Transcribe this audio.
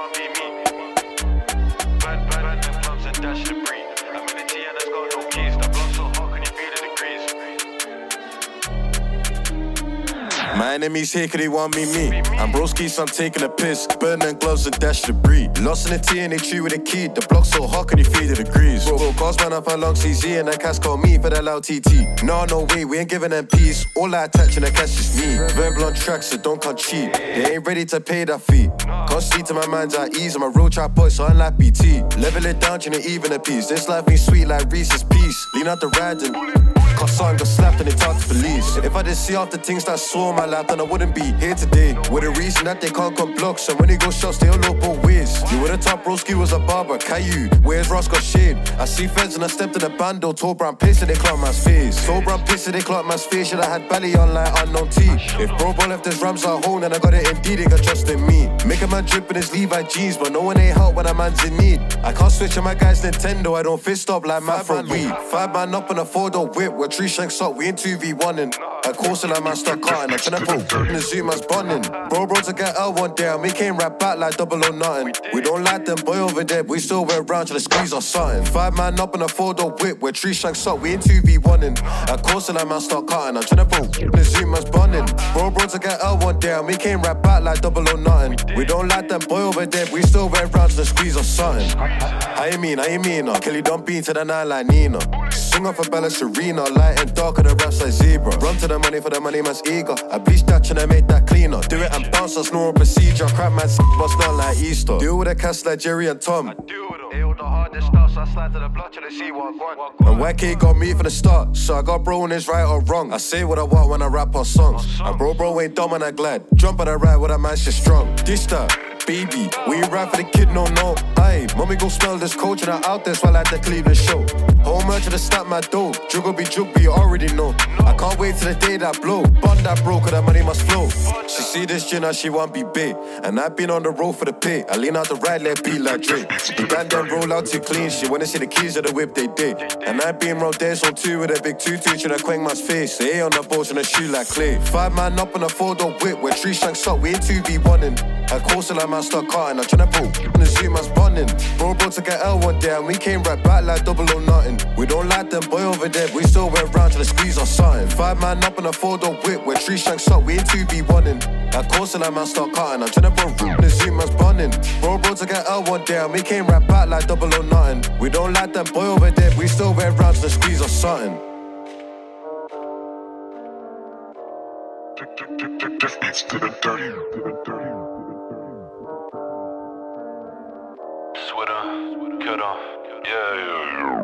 want be me. Bad, bad, bad, gloves and dash the breed. My enemies here cause they want me me. I'm broski's, I'm taking a piss. Burning gloves and dash the breed. Lost in the T and they chew with a key. The block so hot, can you feel the degrees? Bro, bro, cause man up a long CZ and that cash call me for that loud TT. No, no way, we ain't giving them peace. All I attach and the cash is me. Verbal on track, so don't come cheap. They ain't ready to pay that fee. Can't sleep to my mind's at ease. I'm a real trap boy, so I'm like BT. Level it down, trying to even a piece. This life ain't sweet like Reese's Piece. Lean out the ride and Cause son got slapped and they talked to police. If I didn't see off the things that I saw on my lap, then I wouldn't be here today. With a reason that they can't come blocks, and when they go shots, they all look both ways. You were the top broski was a barber, Caillou. Where's Ross got shade? I see feds and I stepped in the bando, tall brown piss and they clock my face. Tall brown piss and they clock my face, should I had belly on like unknown T. If bro bro left his rams at home, then I got it indeed, they got trust in me. Make a man drip in his Levi jeans, but no one ain't help when a man's in need. I can't switch on my guy's Nintendo, I don't fist up like man from weed. Five man up on a four door whip, with three shanks up, we in 2v1 and a course like man stuck cutting. I'm tryna put in the zoom man's bunning. Bro, bro, to get L one day, and we came right back like double or nothing. We don't like them boy over there, but we still wear round to the squeeze or something. Five man up on a four door whip, three shanks up, we in 2v1 and a course like man stuck cutting. I'm tryna put in the zoom man's bunning. Bro, bro, to get L one day, and we came right back like double or nothing. We don't like them boy over there, but we still wear round to the squeeze or something. How you mean, how you mean, uh? Kelly don't be to the night like Nina. Sing off a Bella Serena, light and dark on the raps like zebra. Run to the money for the money, man's eager. I bleach that and I make that cleaner. Do it and bounce, that's no procedure. Crap man, bust not like Easter. Deal with a cast like Jerry and Tom. Do with them. All the hardest stuff, so I slide to the block till they see what I want. And YK got me from the start, so I got bro when it's right or wrong. I say what I want when I rap our songs. And bro, bro ain't dumb and I glad. Jump on the ride with a man, shit strong. This that. Baby, we rap for the kid, no, no. Aye, mommy go smell this coach and I out there swell at the Cleveland show. Whole merch to stack my dough. Juggle be jug, be you already know. I can't wait till the day that blow. Bun that broke, that money must flow. She see this gin and she want be big. And I been on the road for the pay. I lean out the right, let be like Drake. The band them roll out too clean. She wanna see the keys of the whip they did. And I been round there on two with a big tutu, tryna quang my face. They on the boat, tryna shoot like clay. Five man up on a four door whip, where three shanks up, we ain't 2v1 and I course like man start cutting. I'm tryna pull in the zoom, man's bunning. Bro, bro, took an L one day and we came right back like double or nothing. We don't like them boy over there, we still went round to the squeeze or something. Five man up on a four door whip, where three shanks up, we ain't 2v1 and I course like man start cutting. I'm tryna pull in the zoom, man's bunning. Bro, bro, took an L one day and we came right back like double or nothing. We don't like them boy over there, we still went round to the squeeze or something. Beats to the dirty, to the dirty. cut off. Yeah, yeah.